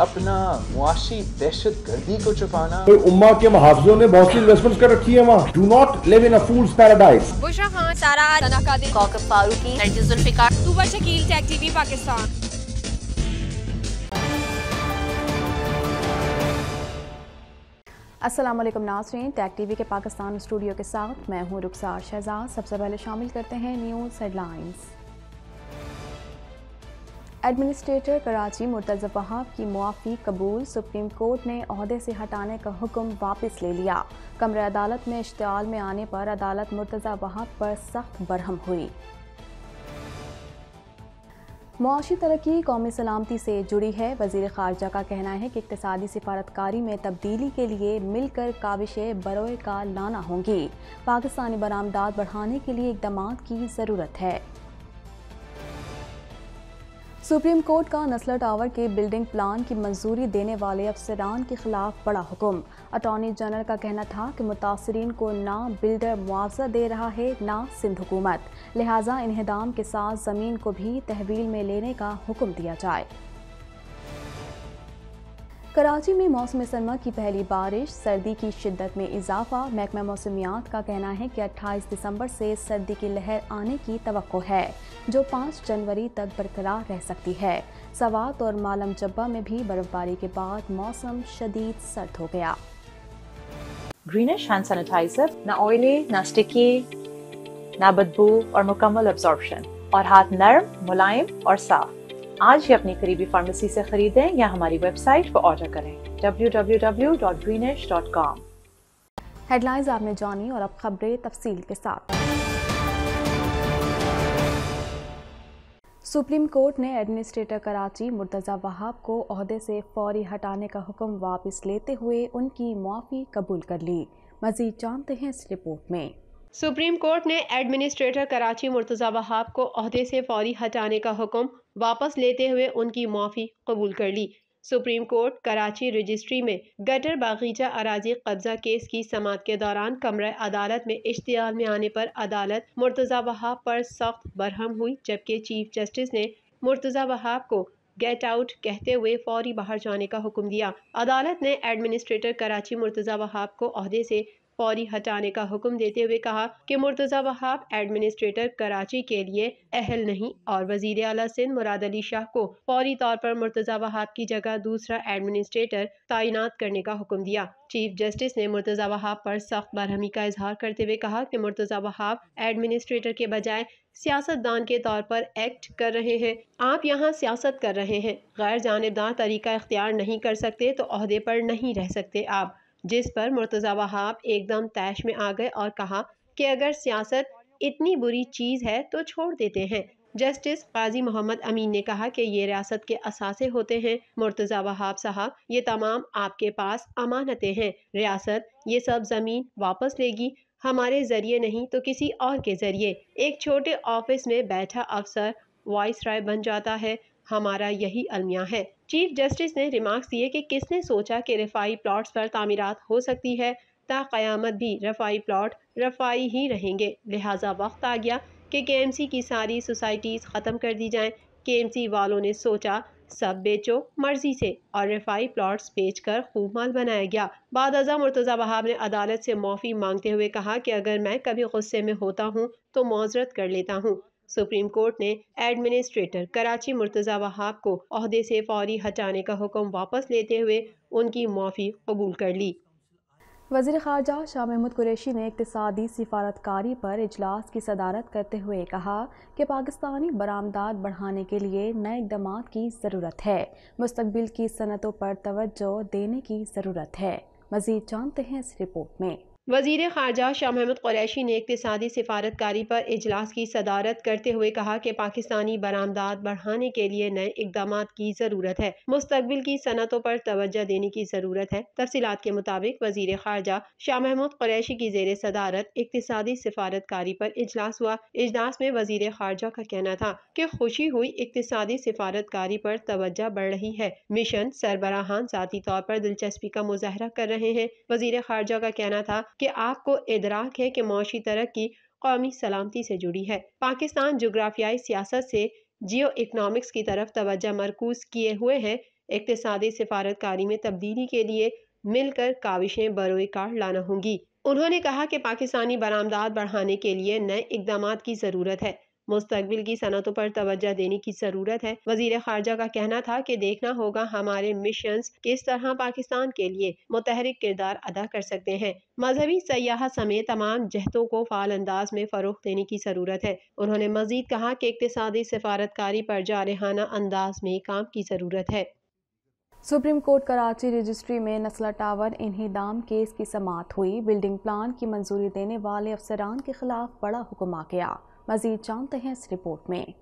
अपना मुआशी दहशत गर्दी को छुपाना। कोई उम्मा के मुहावजों ने बहुत सी इन्वेस्टमेंट्स कर रखी है वहाँ। Do not live in a fool's paradise Bushra Khan Sara Farooqi. Shakeel Tag TV Pakistan. अस्सलाम वालेकुम नाजरीन टैग टीवी के पाकिस्तान स्टूडियो के साथ मैं हूँ रुखसार शहजाद। सबसे पहले शामिल करते हैं news headlines. Administrator Karachi Murtaza Wahab की मुआफ़ी कबूल सुप्रीम कोर्ट ने अहदे से हटाने का हुक्म वापस ले लिया। कमरे अदालत में इश्ताल में आने पर अदालत मुर्तज़ा वहाब पर सख्त बरहम हुई। मुआशी तरक्की कौमी सलामती से जुड़ी है। वज़ीर खारजा का कहना है कि इकतदी सिफारतकारी में तब्दीली के लिए मिलकर काविशें बरोए का लाना होंगी। पाकिस्तानी बरामदात बढ़ाने के लिए इकदाम की ज़रूरत है। सुप्रीम कोर्ट का नस्लर टावर के बिल्डिंग प्लान की मंजूरी देने वाले अफसरान के खिलाफ बड़ा हुक्म। अटॉर्नी जनरल का कहना था कि मुतासरीन को ना बिल्डर मुआवजा दे रहा है, ना सिंध हुकूमत। लिहाजा इन्हदाम के साथ ज़मीन को भी तहवील में लेने का हुक्म दिया जाए। कराची में मौसम सरमा की पहली बारिश। सर्दी की शिद्दत में इजाफा। महकमा मौसमियात का कहना है कि 28 दिसंबर से सर्दी की लहर आने की तो है, जो 5 जनवरी तक बरकरार रह सकती है। सवात और मालम जब्बा में भी बर्फबारी के बाद मौसम शदीद सर्द हो गया। ग्रीनिश हैंड सैनिटाइजर ना ऑयली ना स्टिकी ना बदबू और मुकम्मल और हाथ नरम, मुलायम और साफ़। आज ही अपनी करीबी फार्मेसी से खरीदें या हमारी वेबसाइट पर ऑर्डर करें। www.greenish.com हेडलाइंस आपने जानी और अब खबरें तफसील के साथ। सुप्रीम कोर्ट ने एडमिनिस्ट्रेटर कराची मुर्तज़ा वहाब को अहदे से फौरी हटाने का हुक्म वापस लेते हुए उनकी मुआफ़ी कबूल कर ली। मजीद जानते हैं इस रिपोर्ट में। सुप्रीम कोर्ट ने एडमिनिस्ट्रेटर कराची मुर्तज़ा वहाब को अहदे से फौरी हटाने का हुक्म वापस लेते हुए उनकी माफ़ी कबूल कर ली। सुप्रीम कोर्ट कराची रजिस्ट्री में गटर बागीचा अराजी कब्जा केस की समात के दौरान कमरा अदालत में इश्तियाल में आने पर अदालत मुर्तज़ा वहाब पर सख्त बरहम हुई, जबकि चीफ जस्टिस ने मुर्तज़ा वहाब को गेट आउट कहते हुए फौरी बाहर जाने का हुक्म दिया। अदालत ने एडमिनिस्ट्रेटर कराची मुर्तज़ा वहाब को अहदे से फौरी हटाने का हुक्म देते हुए कहा कि मुर्तज़ा वहाब एडमिनिस्ट्रेटर कराची के लिए अहल नहीं और वज़ीर अला सिंध मुराद अली शाह को फौरी तौर पर मुर्तज़ा वहाब की जगह दूसरा एडमिनिस्ट्रेटर तैनात करने का हुक्म दिया। चीफ जस्टिस ने मुर्तज़ा वहाब पर सख्त बरहमी का इजहार करते हुए कहा कि मुर्तज़ा वहाब एडमिनिस्ट्रेटर के बजाय सियासतदान के तौर पर एक्ट कर रहे हैं। आप यहाँ सियासत कर रहे हैं। गैर जानबदार तरीका इख्तियार नहीं कर सकते तो अहदे पर नहीं रह सकते आप। जिस पर मुर्तज़ा वहाब एकदम तैश में आ गए और कहा कि अगर सियासत इतनी बुरी चीज़ है तो छोड़ देते हैं। जस्टिस काजी मोहम्मद अमीन ने कहा कि ये रियासत के असासे होते हैं। मुर्तज़ा वहाब साहब, ये तमाम आपके पास अमानतें हैं। रियासत ये सब ज़मीन वापस लेगी। हमारे ज़रिए नहीं तो किसी और के ज़रिए। एक छोटे ऑफ़िस में बैठा अफसर वॉइस राय बन जाता है। हमारा यही अलमिया है। चीफ जस्टिस ने रिमार्क्स दिए कि किसने सोचा कि रफाई प्लॉट्स पर तामीरात हो सकती है। ता क़यामत भी रफाई प्लॉट रफाई ही रहेंगे। लिहाजा वक्त आ गया कि के एम सी की सारी सोसाइटीज़ ख़त्म कर दी जाएँ। के एम सी वालों ने सोचा, सब बेचो मर्ज़ी से और रफाई प्लॉट्स बेचकर खूब माल बनाया गया। बाद अजा मुर्तज़ा वहाब ने अदालत से माफ़ी मांगते हुए कहा कि अगर मैं कभी गुस्से में होता हूँ तो मौजरत कर लेता हूँ। सुप्रीम कोर्ट ने एडमिनिस्ट्रेटर कराची मुर्तज़ा वहाब को अहदे से फौरी हटाने का हुक्म वापस लेते हुए उनकी माफ़ी कबूल कर ली। वज़ीर खारजा शाह महमूद कुरैशी ने इकतदी सिफारतकारी पर इजलास की सदारत करते हुए कहा कि पाकिस्तानी बरामदात बढ़ाने के लिए नए इकदाम की ज़रूरत है। मुस्तबिल की सनतों पर तोज्जो देने की ज़रूरत है। मज़ीद जानते हैं इस रिपोर्ट में। वज़ीर खारजा शाह महमूद कुरैशी ने इकतदी सिफारतकारी पर इजलास की सदारत करते हुए कहा कि पाकिस्तानी बरामदात बढ़ाने के लिए नए इकदाम की ज़रूरत है। मुस्तबिल की सनतों पर तोज्जो देने की ज़रूरत है। तफसीत के मुताबिक वज़ीर खारजा शाह महमूद कुरैशी की जेर सदारत इकतदी सिफारतकारी पर इजलास हुआ। इजलास में वज़ीर खारजा का कहना था कि खुशी हुई इकतदी सिफारतकारी पर तोज्जो बढ़ रही है। मिशन सरबराहान ज़ाती तौर पर दिलचस्पी का मुजाहरा कर रहे हैं। वज़ीर खारजा का कहना था कि आपको इदराक है कि मुशी तरक्की कौमी सलामती से जुड़ी है। पाकिस्तान जोग्राफियाई सियासत से जियो इकनॉमिक्स की तरफ़ तवज्जो मरकूज किए हुए हैं। इकतदी सिफारतकारी में तब्दीली के लिए मिलकर काविशें बरोए कार लाना होंगी। उन्होंने कहा कि पाकिस्तानी बरामदात बढ़ाने के लिए नए इकदाम की ज़रूरत है। मुस्तबिल की सनतों पर तोज्जो देने की ज़रूरत है। वज़ीर खारजा का कहना था कि देखना होगा हमारे मिशन किस तरह पाकिस्तान के लिए मुतहरिक किरदार अदा कर सकते हैं। मजहबी सयाह समेत तमाम जहतों को फाल अंदाज में फ़रोग देने की ज़रूरत है। उन्होंने मजीद कहा कि इकतदी सिफारतकारी पर जारहाना अंदाज में काम की ज़रूरत है। सुप्रीम कोर्ट कराची रजिस्ट्री में नस्ला टावर इन्हीदाम केस की समात हुई। बिल्डिंग प्लान की मंजूरी देने वाले अफसरान के खिलाफ बड़ा हुक्म आ गया। मजीद जानते हैं इस रिपोर्ट में।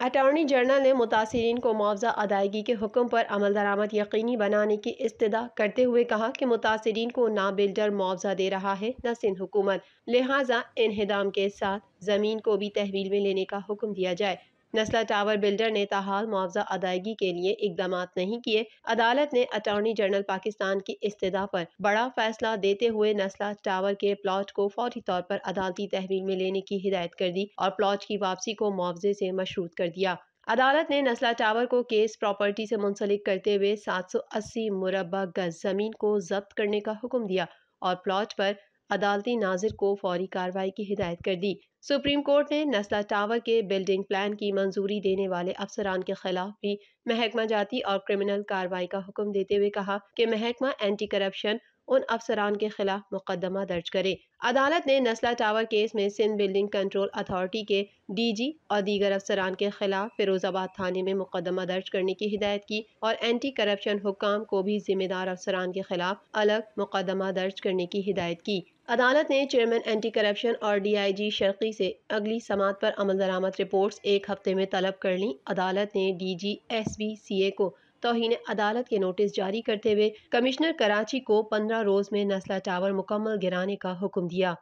अटॉर्नी जनरल ने मुतासरीन को मुआवजा अदायगी के हुक्म पर अमल दरामद यकीनी बनाने की इस्तः करते हुए कहा कि मुतासरीन को ना बिल्डर मुआवजा दे रहा है, न सिंध हुकूमत। लिहाजा इनहदाम के साथ ज़मीन को भी तहवील में लेने का हुक्म दिया जाए। नस्ला टावर बिल्डर ने ताहाल मुआवजा अदायगी के लिए इकदाम नहीं किए। अदालत ने अटॉर्नी जनरल पाकिस्तान की इस्तः पर बड़ा फैसला देते हुए नस्ला टावर के प्लॉट को फौरी तौर पर अदालती तहवील में लेने की हिदायत कर दी और प्लॉट की वापसी को मुआवजे से मशरूत कर दिया। अदालत ने नस्ला टावर को केस प्रॉपर्टी से मुंसलिक करते हुए 780 मुरबा गज ज़मीन को जब्त करने का हुक्म दिया और प्लॉट पर अदालती नाजिर को फौरी कार्रवाई की हिदायत कर दी। सुप्रीम कोर्ट ने नस्ला टावर के बिल्डिंग प्लान की मंजूरी देने वाले अफसरान के खिलाफ भी महकमा जाती और क्रिमिनल कार्रवाई का हुक्म देते हुए कहा कि महकमा एंटी करप्शन उन अफसरान के खिलाफ मुकदमा दर्ज करे। अदालत ने नस्ला टावर केस में सिंध बिल्डिंग कंट्रोल अथॉरिटी के डीजी और दीगर अफसरान के खिलाफ फिरोजाबाद थाने में मुकदमा दर्ज करने की हिदायत की और एंटी करप्शन हुकाम को भी जिम्मेदार अफसरान के खिलाफ अलग मुकदमा दर्ज करने की हिदायत की। अदालत ने चेयरमैन एंटी करप्शन और डीआईजी शर्की से अगली समात पर अमल दरामद रिपोर्ट्स एक हफ़्ते में तलब कर ली। अदालत ने डीजी एसबीसीए को तोहन अदालत के नोटिस जारी करते हुए कमिश्नर कराची को पंद्रह रोज में नस्ला टावर मुकम्मल गिराने का हुक्म दिया।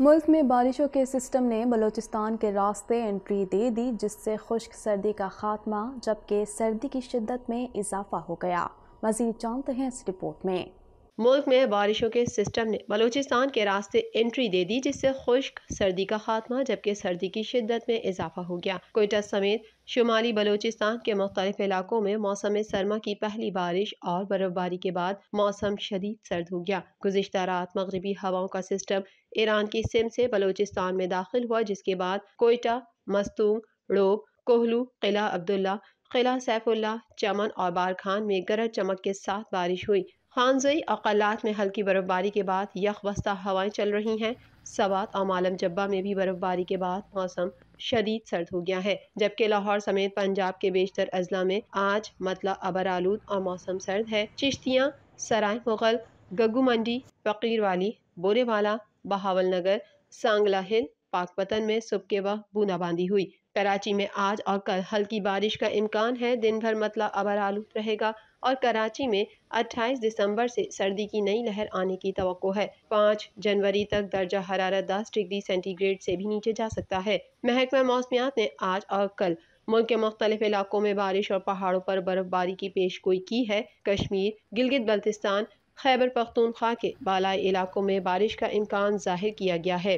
मुल्क में बारिशों के सिस्टम ने बलूचिस्तान के रास्ते एंट्री दे दी, जिससे खुश्क सर्दी का खात्मा, जबकि सर्दी की शिद्दत में इजाफा हो गया। मजीद जानते हैं इस रिपोर्ट में। मुल्क में बारिशों के सिस्टम ने बलूचिस्तान के रास्ते एंट्री दे दी, जिससे खुश्क सर्दी का खात्मा, जबकि सर्दी की शिद्दत में इजाफा हो गया। कोयटा समेत शुमाली बलूचिस्तान के मुख्तलिफ़ इलाकों में मौसम सरमा की पहली बारिश और बर्फबारी के बाद मौसम शदीद सर्द हो गया। गुजशत रात मगरबी हवाओं का सिस्टम ईरान की सिम से बलूचिस्तान में दाखिल हुआ, जिसके बाद कोयटा मस्तूम रोब, कोहलू, किला अब्दुल्ला, किला सैफुल्ला, चमन और बारखान में गरज चमक के साथ बारिश हुई। खानजई अकलात में हल्की बर्फबारी के बाद यख बस्ता हवाएँ चल रही हैं। सवात और मालम जब्बा में भी बर्फबारी के बाद मौसम शदीद सर्द हो गया है, जबकि लाहौर समेत पंजाब के बेशतर अजला में आज मतला अबर आलूद और मौसम सर्द है। चिश्तियाँ, सराय मुगल गग्गू मंडी फ़कीर वाली बोरेवाला बहावल नगर सांगला हिल, पाकपतन में सुबह के वक्त बूंदाबांदी हुई। कराची में आज और कल हल्की बारिश का इम्कान है। दिन भर मतला अबर आलूद रहेगा और कराची में 28 दिसंबर से सर्दी की नई लहर आने की तो है। पाँच जनवरी तक दर्जा हरारत दस डिग्री सेंटीग्रेड से भी नीचे जा सकता है। महकमा मौसमियात ने आज और कल मुल्क के मुख्तलिफ़ इलाकों में बारिश और पहाड़ों पर बर्फबारी की पेश गोई की है। कश्मीर, गिलगित बल्तिस्तान, खैबर पख्तूनख्वा के बालाई इलाकों में बारिश का इम्कान ज़ाहिर किया गया है।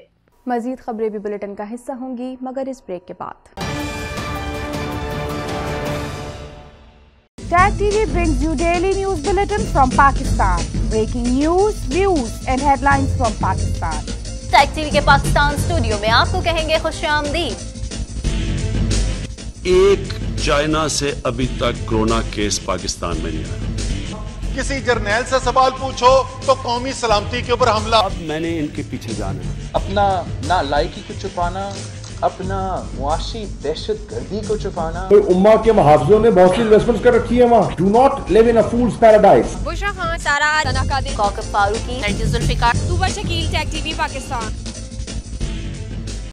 मजीद खबरें भी बुलेटिन का हिस्सा होंगी मगर इस ब्रेक के बाद Tag TV brings you daily news bulletin from Pakistan. Breaking news, views and headlines from Pakistan. Tag TV के पाकिस्तान स्टूडियो में आपको कहेंगे खुश एक चाइना से अभी तक कोरोना केस पाकिस्तान में नहीं आया किसी जर्नैल से सवाल पूछो तो कौमी सलामती के ऊपर हमला। अब मैंने इनके पीछे जाना है। अपना ना लायकी को छुपाना अपना मुआशी दहशत गर्दी को छुपाना। कोई उम्मा के मुहावजों ने बहुत सी इन्वेस्टमेंट कर रखी है वहाँ। Do not live in fool's paradise Bushra Khan Sara Farooqi Zulfiqar Shakeel Tag TV Pakistan.